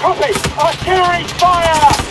Copy! Artillery fire!